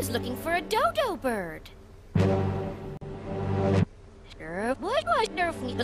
was looking for a dodo bird. Sure, what was nerfing